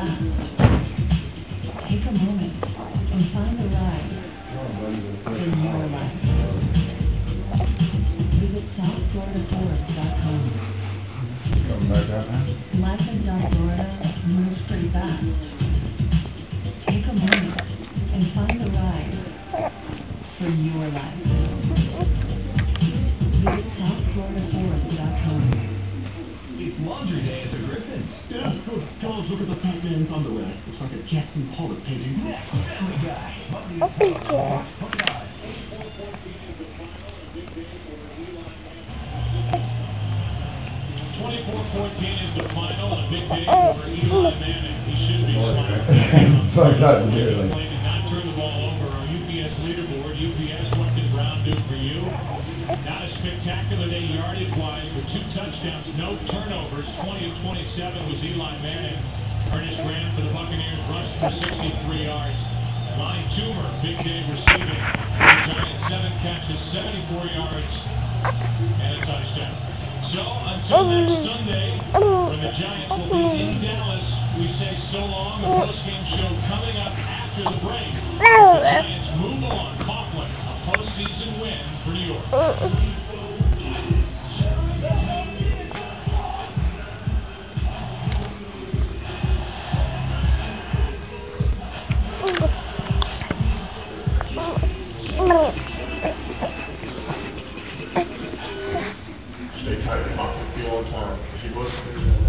Take a moment and find the ride your life. Visit southfloridaforest.com. Life in South Florida moves pretty fast. Take a moment and find the ride for your life. College, look at the fat man's underwear. Looks like a Jackson Pollock painting. Next, Family Guy. I think yeah. Hook on. Twenty-four fourteen is the final, a big day for Eli Manning. He should be smiling. So I got Seven was Eli Manning. Earnest ran for the Buccaneers, rushed for 63 yards. Line Toomer, big day receiving. Giant seven catches, 74 yards, and a touchdown. So until next Sunday, when the Giants will be in Dallas, we say so long. The post-game show coming up. Stay tight. I'll keep you on time. She was.